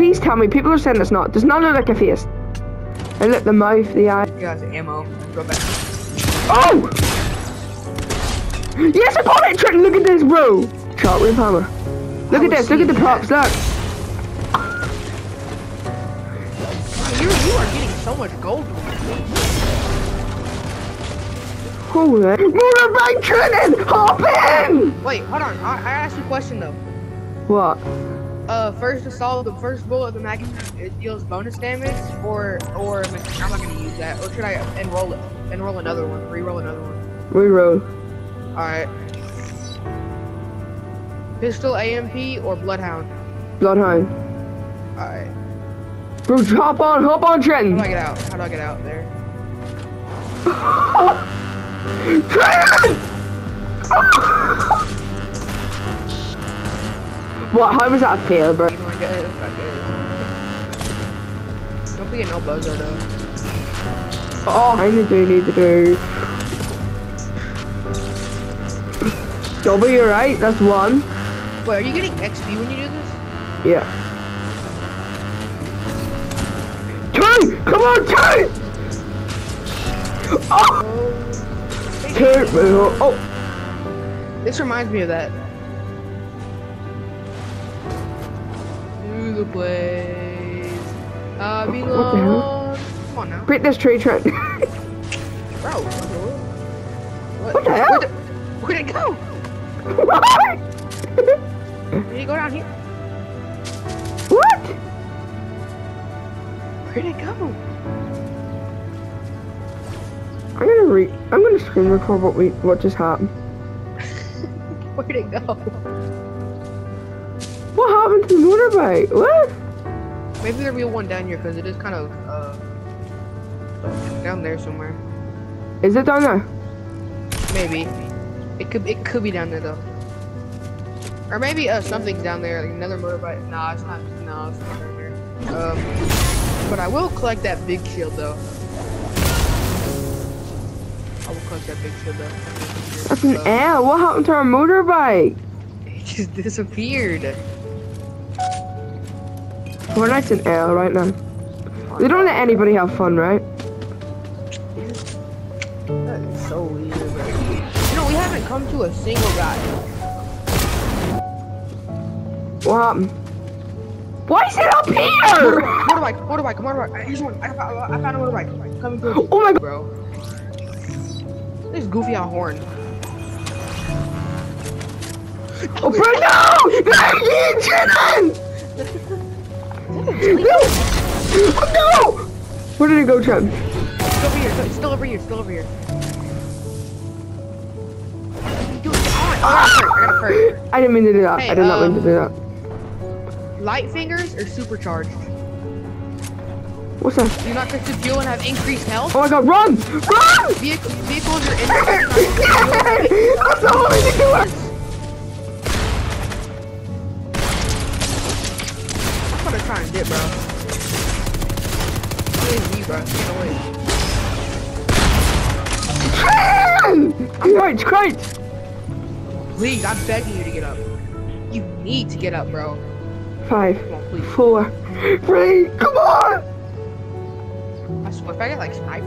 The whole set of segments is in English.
please tell me. People are saying it's not. Does not look like a face. And look, the mouth, the eye. You guys, ammo. Go back. Oh! Yes, I got it, Trenton. Look at this, bro. Shot with hammer. Look I at this. Look at the props. Look. You, you are getting so much gold. Holy. Motorbike Trenton! Hop in! Wait, hold on. I, I asked you a question though. What? Uh, first assault, the first bullet of the magazine it deals bonus damage, or or I'm not gonna use that. Or should I enroll it? Enroll another one. Re-roll another one. Reroll. All right. Pistol, AMP, or Bloodhound. Bloodhound. All right. Bro, hop on, hop on, Trenton. How do I get out? How do I get out there? Trenton! What? How was that a fail, bro? You wanna get it? Fuck it. Don't be an buzzer though. Oh, I need to need to do. W, right? That's one. Wait, are you getting XP when you do this? Yeah. Two! Come on, two! Oh! oh. Two! Oh! This reminds me of that. The place I What the belong. Come on now, Break this tree, Trent. bro. What the hell? Where'd it, where'd it go? what? Did he go down here? what? Where'd it go? I'm gonna re- I'm gonna screen record what we what just happened. Where'd it go? What happened to the motorbike? What? Maybe there'll be one down here because it is kind of uh down there somewhere. Is it down there? Maybe. It could it could be down there though. Or maybe uh something's down there, like another motorbike. Nah, it's not. No, it's not down there. Um, but I will collect that big shield though. I will collect that big shield though. That's an L. What happened to our motorbike? It just disappeared. We're nice an L right now. They don't let anybody have fun, right? That is so weird, bro. You know, we haven't come to a single guy. What happened? Why is it up here? Motorbike, motorbike, motorbike. Here's one. I found, I found a motorbike. Coming through. Oh my god. bro. This goofy on horn. Oh, bro! No, No! Oh, no! Where did it go, Trent? It's over here. It's still over here. Still over here. Oh, I got hurt. I got hurt. I didn't mean to do that. Hey, I did not mean to um, do that. Light fingers or supercharged? What's that? Do you not to fuel and have increased health? Oh my god, run! Run! Vehicle, vehicles are in. That's the only thing to work. Please, I'm begging you to get up. You need to get up, bro. Five, on, four, three, come on! I swear, if I get like sniped.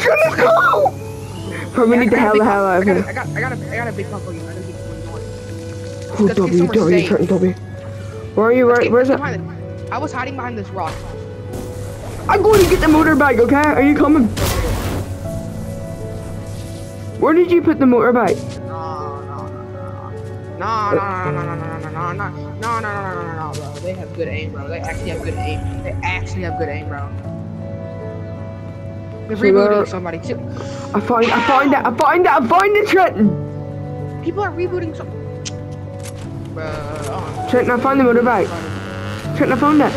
Jenna, go! We Yeah, need the I got a hell the hell out of I got, here. a- I got, I got a, I got a big pump for you. I gotta get one going. Oh, W, W. Trenton, W. Where are you? Where, where's let's it? get behind it. I was hiding behind this rock. I'm going to get the motorbike, okay? Are you coming? Where did you put the motorbike? No, no, no, no, no, no, no, no, no, no, no, no, no, no, no, no, no, no, bro. They have good aim, bro. They actually have good aim. They actually have good aim, bro. They're rebooting somebody too. I find, I find it, I find it, I find it, Trenton! People are rebooting some. Bro, oh. Trenton, I found the motorbike. Trenton, I found it.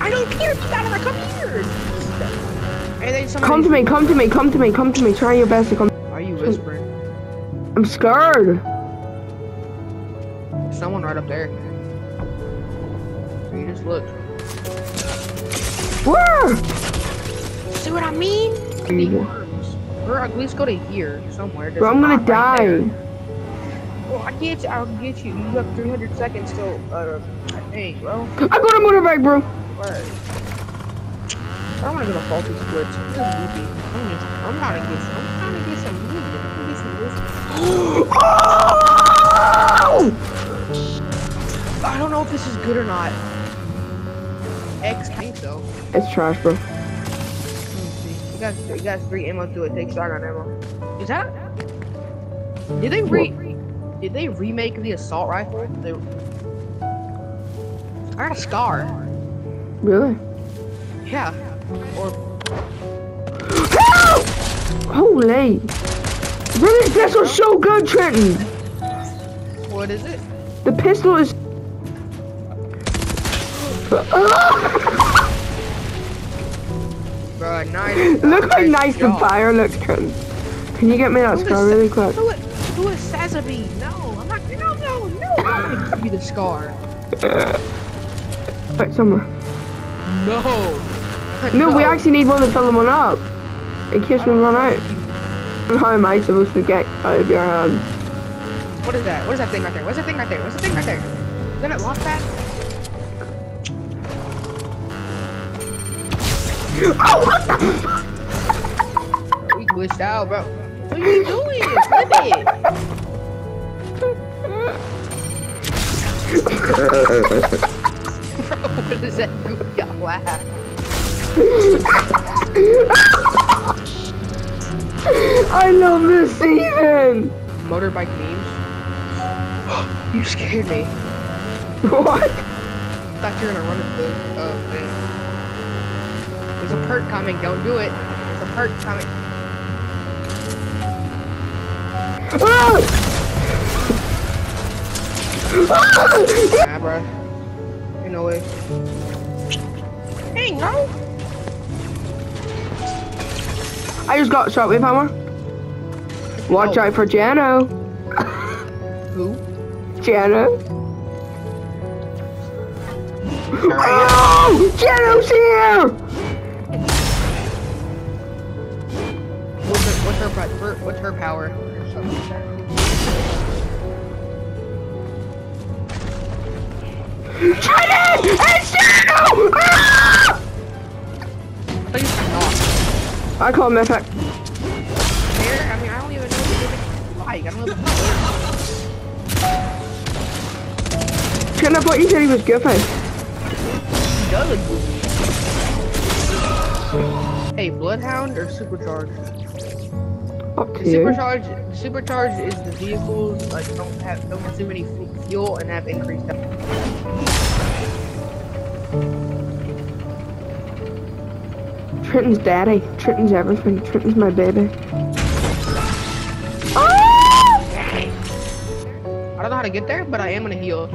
I don't care got it. Come here. Come to me, come to me, come to me, come to me. Try your best to come. Why are you whispering? I'm scared. There's someone right up there. You just look. Where? See what I mean? Or at least go to here somewhere. Bro, I'm gonna right die. there. Well, I get you. I'll get you. You have 300 seconds till. Uh, hey, bro. I got a motorbike, bro. Word. I don't want to go to faulty splits. This is loopy. I'm, trying to get some. I'm trying to get some. I'm trying to get some oh! I don't know if this is good or not. X tank though. It's trash, bro. Let me see. You got you got three ammo to it. Take shotgun ammo. Is that? Did they re? Did they remake the assault rifle? They. I got a scar. Really? Yeah. Or Holy! Bro, this pistol's so good, Trenton. what is it? The pistol is. Bro, nice. Look how nice the fire looks, Trenton. Can you get me that Who scar really quick? Who, who is Sesame? No, I'm not. No, no, no. I'm gonna give you the scar. Right, somewhere. No. No, we actually need one to fill them one up. In case we run out. How am I supposed to get out of your hand? What is that? What is that thing right there? What's that thing right there? What's that thing right there? Is that a launch Oh, what the We glitched out, bro. What are you doing? Flip it. Bro, what is that goofy laugh? I love this season! Motorbike memes? you scared me. What? I thought you were gonna run into the uh, thing. There's a perk coming, don't do it. There's a perk coming. Ah! Ah! Nah, bro. Ain't no way. Hey, no! I just got shot with hammer. Watch Oh. out for Jano. Who? Jano. Oh! Jano's here! What's her, what's her, her, what's her power? Trinity! It's Jano! Ah! I thought you said not. I call him Mythic. There, I mean, I don't even know what like. I don't know power. I thought you said he was goofy. He does. Hey, Bloodhound or Supercharged? The you. Supercharged, Supercharged is the vehicles like don't have don't consume any fuel and have increased. Trenton's daddy. Trenton's everything. Trenton's my baby. Oh! I don't know how to get there, but I am gonna heal.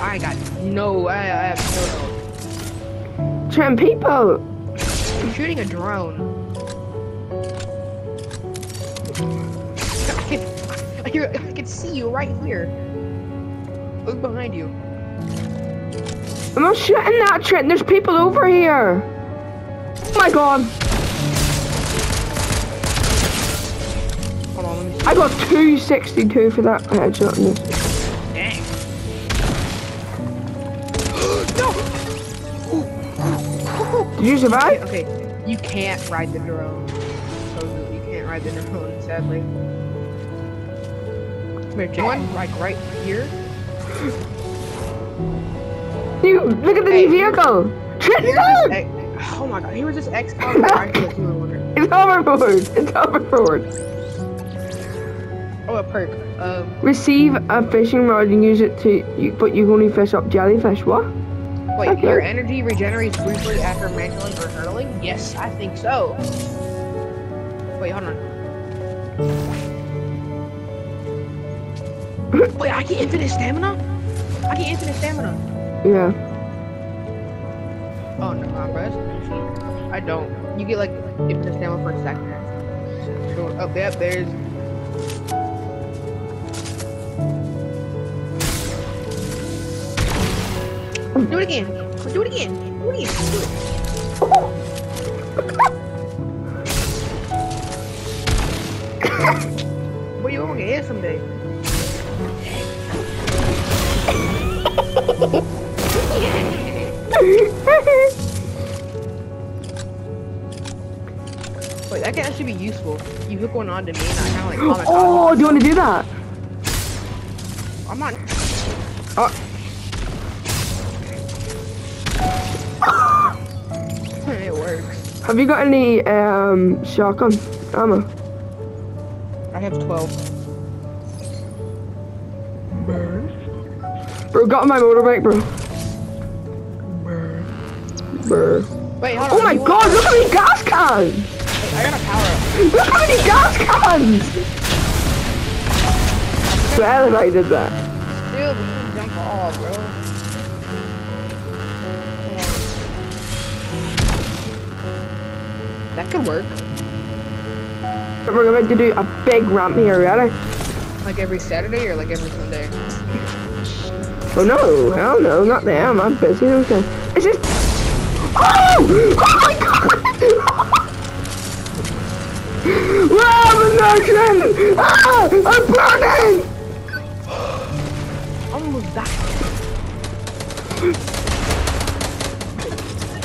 I got no. I, I have no. Trenton, people! I'm shooting a drone. I, can, I can see you right here. Look behind you. I'm not shooting that, Trenton. There's people over here. Oh my god. Hold on, let me see. I got 262 for that headshot. in this. Dang. no! Did you survive? Okay, you can't ride the drone. So you can't ride the drone, sadly. Come here, Jay. One, like right here. You look at the Hey, new vehicle. Trenton, Here's look! this X- oh my god, he was this XCOM rifle that you were wondering. It's hoverboard. It's hoverboard. Oh, a perk. Um, Receive a fishing rod and use it to, you, but you only fish up jellyfish. What? wait, Okay. your energy regenerates briefly after mantling or hurling? Yes, I think so. Wait, hold on. Wait, I get infinite stamina? I get infinite stamina. Yeah. Oh no, nah, bro, that's cheap. I don't. You get like infinite stamina for a second. So, oh, yep, there's. Do it again. Do it again. Do it again. Do it. Wait, someday. Wait, that can actually be useful. You hook one on to me and I kind of like comment. oh, do you want to do that? I'm on. Oh, it works. have you got any um shotgun ammo? I have 12. Bro, got my motorbike, bro. Bro. Wait, hold on. Oh my you god, look how many gas cans! Wait, I got a power up. Look how many gas cans! Swear if I did that. Dude, can jump off, bro. That could work. But We're going to do a big ramp here, ready? Like every Saturday or like every Sunday? Oh no, hell no, not them. I'm busy. Okay. It's just. Oh! Oh my god! Having action! Ah! I'm burning! I'm almost died.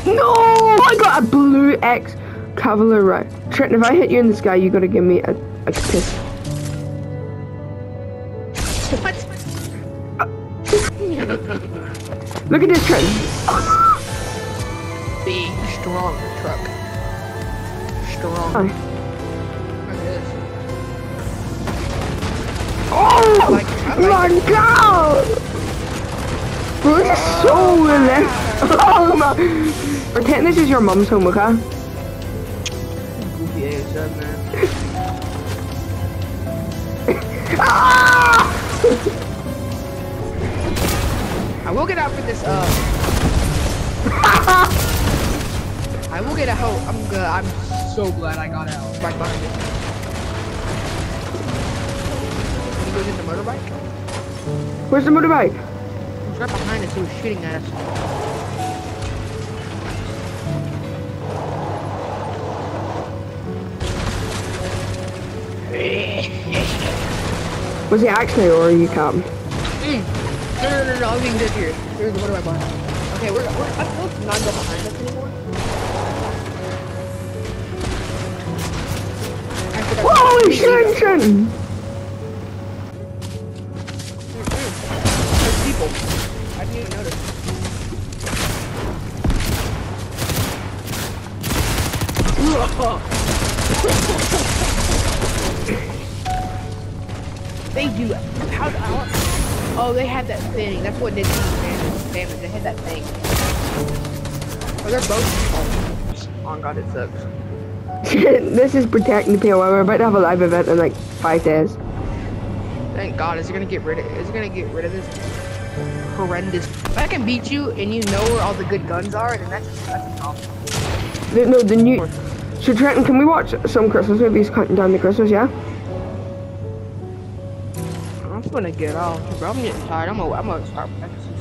No! I got a blue X Cavalier right. Trenton, if I hit you in the sky, you gotta give me a, a kiss. What? Look at this, Trenton. Big, strong truck. Strong. Hi. Look. Oh! like- like my god! Bro, this is so left. Oh my. Pretend this is your mom's home, okay? Goofy ass up, man. Ah! I will get out for this, uh... I will get a hoe. I'm good. I'm so glad I got out. Right behind me. He goes in the motorbike. Where's the motorbike? He's right behind us. He was shooting at us. Was he actually or are you capping? Mm. No, no, no, no. I'm being here. There's the motorbike behind. Okay, we're, we're I will not go behind us anymore. I Holy had that thing. That's what did the damage. damage. They had that thing. Oh, they're both. Oh god, it sucks. this is protecting the POI. We're about to have a live event in like five days. Thank God, is it gonna get rid of? Is it gonna get rid of this horrendous? If I can beat you and you know where all the good guns are, then that's that's a problem. The, no, the new. So Trenton, can we watch some Christmas movies counting down to Christmas? Yeah. I'm gonna get off, bro. I'm getting tired. I'm gonna, I'm gonna start practicing.